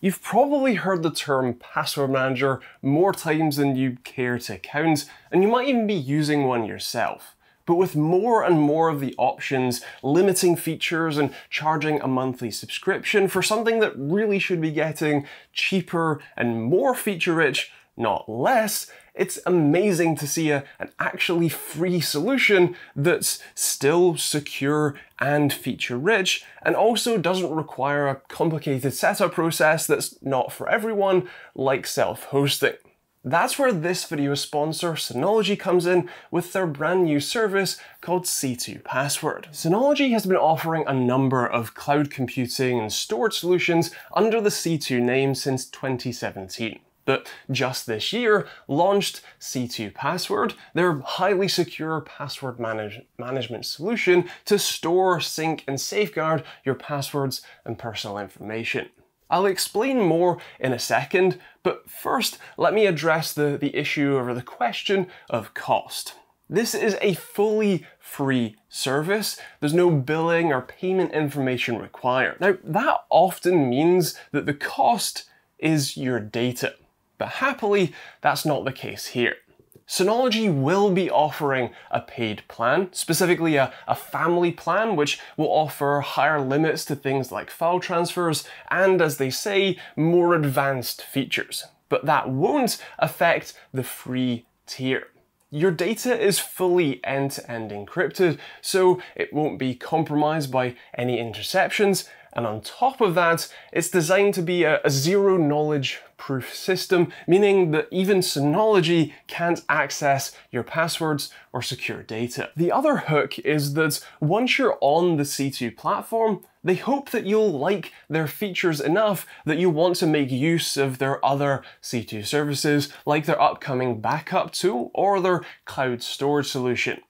You've probably heard the term password manager more times than you care to count, and you might even be using one yourself. But with more and more of the options limiting features and charging a monthly subscription for something that really should be getting cheaper and more feature rich, not less, it's amazing to see a, an actually free solution that's still secure and feature rich and also doesn't require a complicated setup process that's not for everyone like self-hosting. That's where this video sponsor Synology comes in with their brand new service called C2 Password. Synology has been offering a number of cloud computing and storage solutions under the C2 name since 2017 but just this year launched C2 Password, their highly secure password manage management solution to store, sync, and safeguard your passwords and personal information. I'll explain more in a second, but first let me address the, the issue or the question of cost. This is a fully free service. There's no billing or payment information required. Now, that often means that the cost is your data. But happily, that's not the case here. Synology will be offering a paid plan, specifically a, a, family plan, which will offer higher limits to things like file transfers and, as they say, more advanced features. But that won't affect the free tier. Your data is fully end-to-end -end encrypted, so it won't be compromised by any interceptions, and on top of that, it's designed to be a, a zero knowledge proof system, meaning that even Synology can't access your passwords or secure data. The other hook is that once you're on the C2 platform, they hope that you'll like their features enough that you want to make use of their other C2 services, like their upcoming backup tool or their cloud storage solution.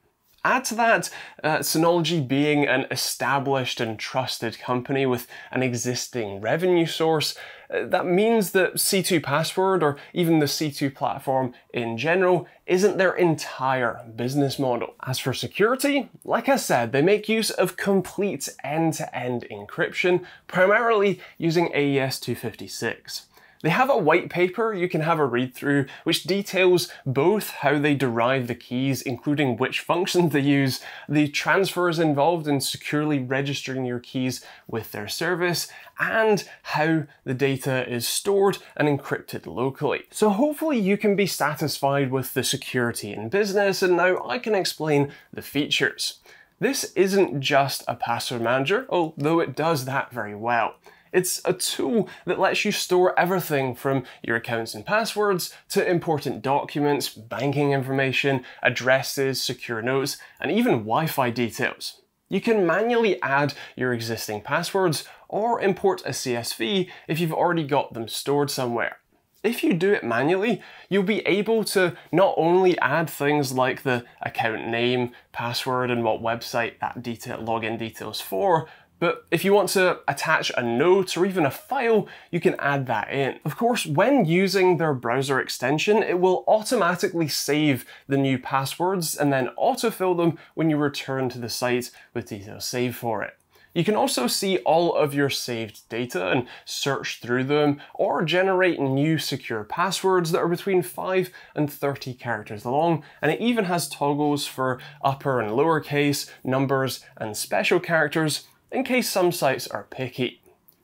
Add to that uh, Synology being an established and trusted company with an existing revenue source, uh, that means that C2 Password or even the C2 platform in general isn't their entire business model. As for security, like I said, they make use of complete end-to-end -end encryption, primarily using AES 256. They have a white paper you can have a read through which details both how they derive the keys, including which functions they use, the transfers involved in securely registering your keys with their service, and how the data is stored and encrypted locally. So hopefully you can be satisfied with the security in business, and now I can explain the features. This isn't just a password manager, although it does that very well. It's a tool that lets you store everything from your accounts and passwords to important documents, banking information, addresses, secure notes, and even Wi-Fi details. You can manually add your existing passwords or import a CSV if you've already got them stored somewhere. If you do it manually, you'll be able to not only add things like the account name, password, and what website that detail, login details for, but if you want to attach a note or even a file, you can add that in. Of course, when using their browser extension, it will automatically save the new passwords and then autofill them when you return to the site with details saved for it. You can also see all of your saved data and search through them, or generate new secure passwords that are between 5 and 30 characters long, and it even has toggles for upper and lowercase, numbers, and special characters, in case some sites are picky.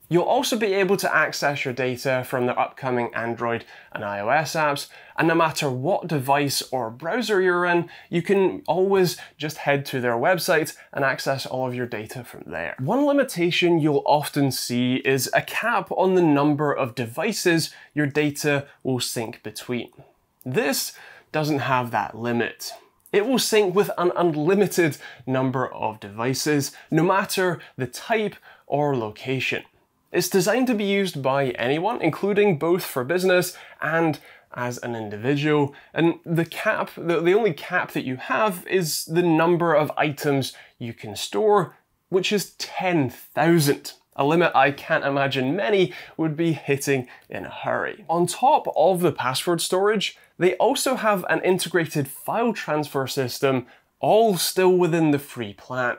You'll also be able to access your data from their upcoming Android and iOS apps, and no matter what device or browser you're in, you can always just head to their website and access all of your data from there. One limitation you'll often see is a cap on the number of devices your data will sync between. This doesn't have that limit. It will sync with an unlimited number of devices, no matter the type or location. It's designed to be used by anyone, including both for business and as an individual. And the cap, the, the only cap that you have is the number of items you can store, which is 10,000 a limit I can't imagine many would be hitting in a hurry. On top of the password storage, they also have an integrated file transfer system, all still within the free plan.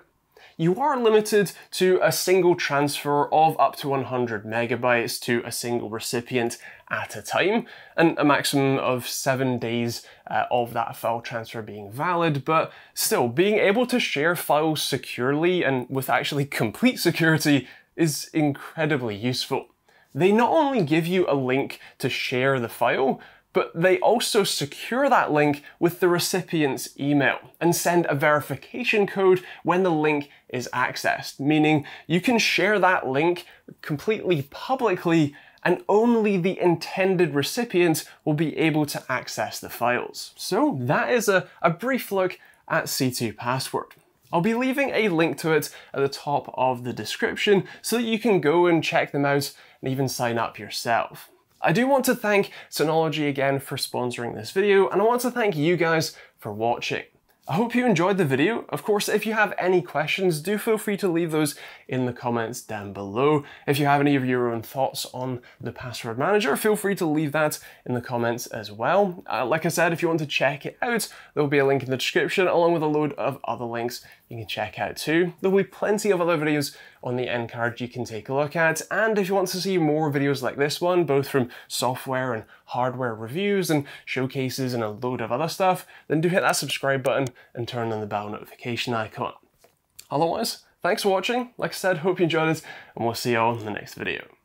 you are limited to a single transfer of up to 100 megabytes to a single recipient at a time, and a maximum of seven days uh, of that file transfer being valid. But still, being able to share files securely and with actually complete security is incredibly useful. They not only give you a link to share the file, but they also secure that link with the recipient's email and send a verification code when the link is accessed, meaning you can share that link completely publicly and only the intended recipient will be able to access the files. So that is a, a brief look at C2 Password. I'll be leaving a link to it at the top of the description so that you can go and check them out and even sign up yourself. I do want to thank Synology again for sponsoring this video, and I want to thank you guys for watching. I hope you enjoyed the video. Of course, if you have any questions, do feel free to leave those in the comments down below. If you have any of your own thoughts on the password manager, feel free to leave that in the comments as well. Uh, like I said, if you want to check it out, there'll be a link in the description along with a load of other links you can check out too. There'll be plenty of other videos on the end card you can take a look at. And if you want to see more videos like this one, both from software and hardware reviews and showcases and a load of other stuff, then do hit that subscribe button and turn on the bell notification icon. Otherwise, thanks for watching. Like I said, hope you enjoyed it, and we'll see you all in the next video.